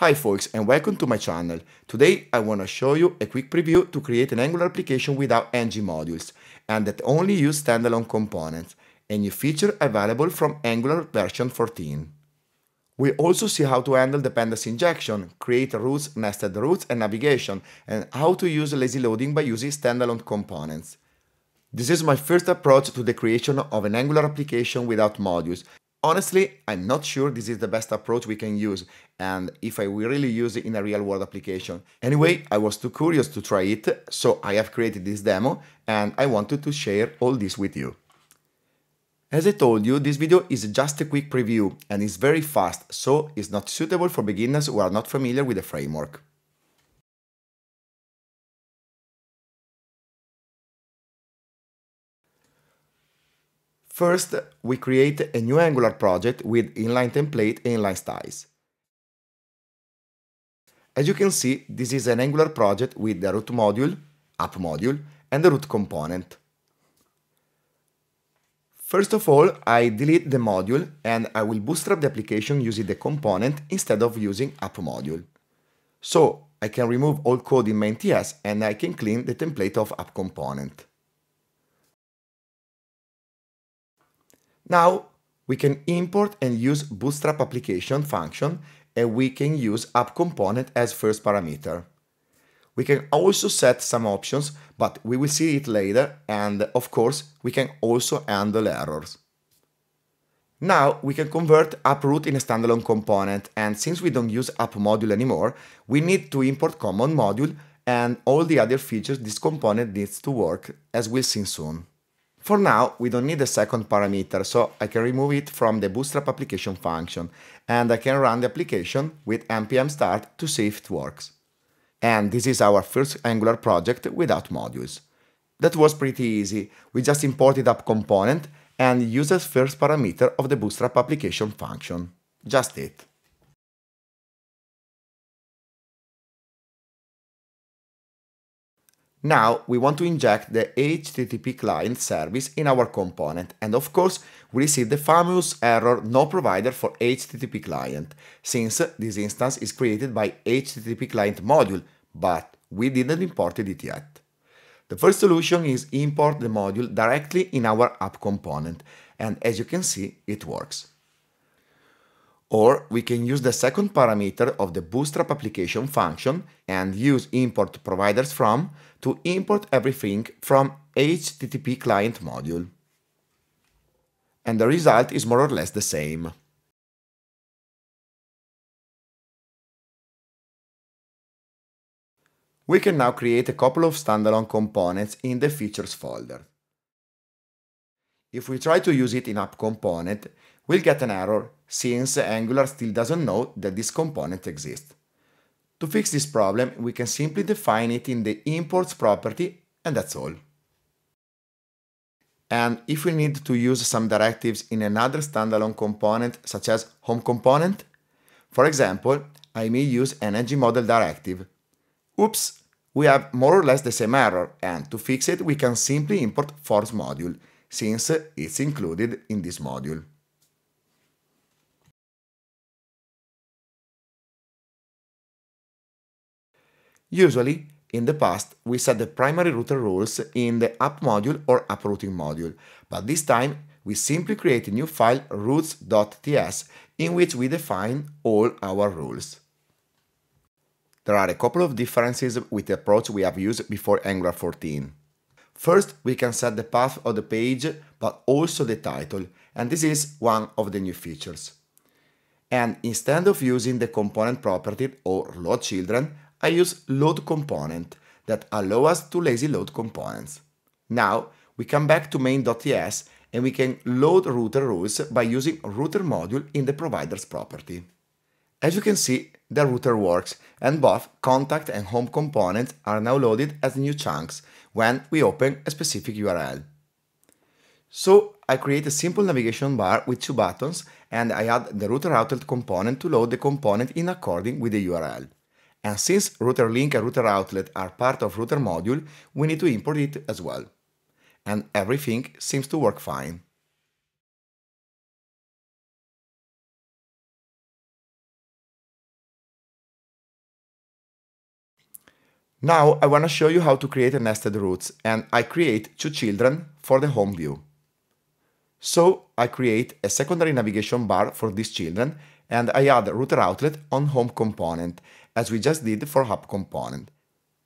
Hi folks and welcome to my channel. Today I want to show you a quick preview to create an Angular application without ng modules and that only use standalone components, a new feature available from Angular version 14. We also see how to handle dependency injection, create routes, nested routes and navigation, and how to use lazy loading by using standalone components. This is my first approach to the creation of an Angular application without modules, Honestly, I'm not sure this is the best approach we can use and if I will really use it in a real world application. Anyway, I was too curious to try it, so I have created this demo and I wanted to share all this with you. As I told you, this video is just a quick preview and is very fast, so it's not suitable for beginners who are not familiar with the framework. First, we create a new Angular project with inline template and inline styles. As you can see, this is an Angular project with the root module, app module, and the root component. First of all, I delete the module and I will bootstrap the application using the component instead of using app module. So I can remove all code in main.ts and I can clean the template of app component. Now we can import and use Bootstrap application function and we can use app component as first parameter. We can also set some options, but we will see it later and of course we can also handle errors. Now we can convert AppRoot in a standalone component and since we don't use app module anymore, we need to import common module and all the other features this component needs to work as we'll see soon. For now, we don't need the second parameter, so I can remove it from the Bootstrap application function, and I can run the application with npm start to see if it works. And this is our first Angular project without modules. That was pretty easy, we just imported app component and used as first parameter of the Bootstrap application function. Just it. Now we want to inject the HTTP client service in our component and of course we receive the famous error no provider for HTTP client since this instance is created by HTTP client module but we didn't import it yet. The first solution is import the module directly in our app component and as you can see it works. Or we can use the second parameter of the Bootstrap application function and use import providers from to import everything from HTTP client module. And the result is more or less the same. We can now create a couple of standalone components in the features folder. If we try to use it in app component, we'll get an error since Angular still doesn't know that this component exists. To fix this problem, we can simply define it in the imports property and that's all. And if we need to use some directives in another standalone component such as home component, for example, I may use ng model directive. Oops, we have more or less the same error and to fix it we can simply import forms module since it's included in this module. Usually, in the past, we set the primary router rules in the app module or app routing module, but this time we simply create a new file routes.ts in which we define all our rules. There are a couple of differences with the approach we have used before Angular 14. First, we can set the path of the page, but also the title, and this is one of the new features. And instead of using the component property or load children, I use load component that allow us to lazy load components. Now we come back to main.ts and we can load router rules by using router module in the providers property. As you can see, the router works and both contact and home components are now loaded as new chunks when we open a specific URL. So I create a simple navigation bar with two buttons and I add the router outlet component to load the component in according with the URL. And since router link and router outlet are part of router module, we need to import it as well. And everything seems to work fine. Now I want to show you how to create a nested routes and I create two children for the home view. So I create a secondary navigation bar for these children and I add router outlet on home component as we just did for app component.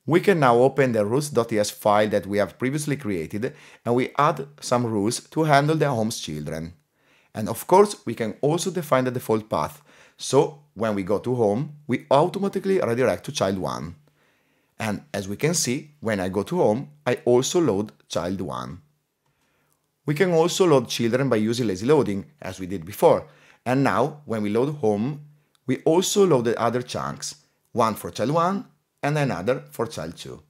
We can now open the routes.ts file that we have previously created and we add some rules to handle the home's children. And of course, we can also define the default path, so when we go to home, we automatically redirect to child 1. And as we can see, when I go to home, I also load child 1. We can also load children by using lazy loading, as we did before. And now, when we load home, we also load the other chunks, one for child 1 and another for child 2.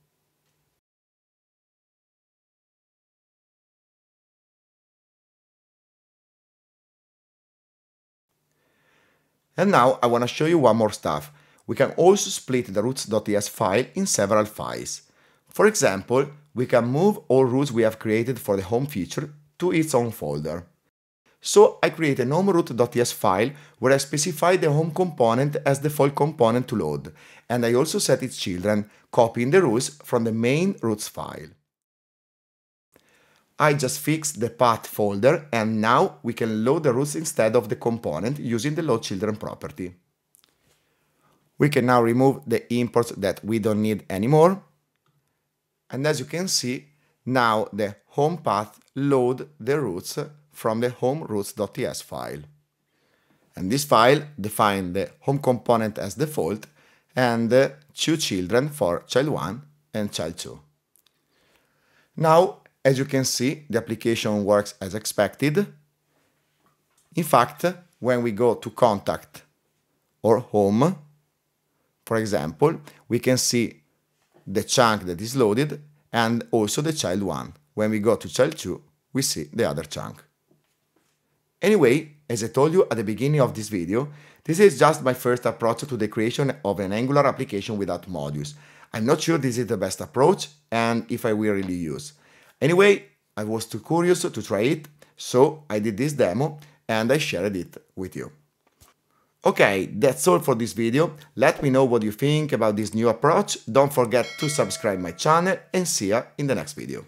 And now I want to show you one more stuff. We can also split the routes.ts file in several files. For example, we can move all routes we have created for the home feature to its own folder. So I create a home.route.ts file where I specify the home component as the default component to load, and I also set its children, copying the rules from the main routes file. I just fixed the path folder and now we can load the routes instead of the component using the load children property. We can now remove the imports that we don't need anymore. And as you can see, now the home path load the routes from the home routes.ts file. And this file defines the home component as default and two children for child 1 and child 2. Now, as you can see, the application works as expected. In fact, when we go to contact or home, for example, we can see the chunk that is loaded and also the child 1. When we go to child 2, we see the other chunk. Anyway, as I told you at the beginning of this video, this is just my first approach to the creation of an Angular application without modules. I'm not sure this is the best approach and if I will really use. Anyway, I was too curious to try it, so I did this demo and I shared it with you. Okay, that's all for this video. Let me know what you think about this new approach. Don't forget to subscribe my channel and see ya in the next video.